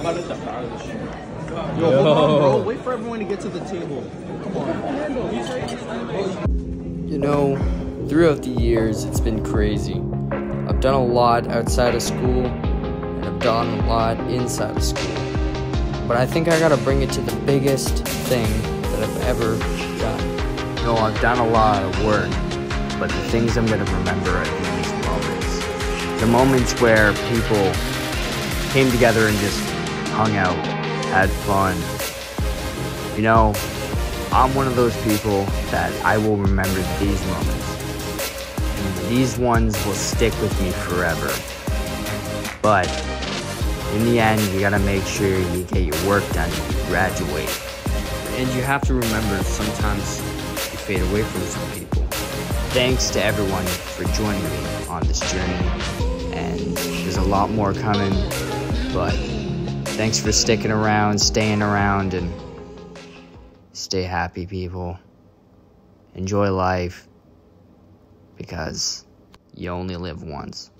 Yo, hold on, bro. Wait for everyone to get to the table. Come on. You know, throughout the years, it's been crazy. I've done a lot outside of school, and I've done a lot inside of school. But I think I gotta bring it to the biggest thing that I've ever done. You know, I've done a lot of work, but the things I'm gonna remember are these moments. The moments where people came together and just hung out, had fun. You know, I'm one of those people that I will remember these moments. And these ones will stick with me forever. But in the end, you gotta make sure you get your work done and you graduate. And you have to remember sometimes you fade away from some people. Thanks to everyone for joining me on this journey. And there's a lot more coming, but thanks for sticking around, staying around, and stay happy, people. Enjoy life because you only live once.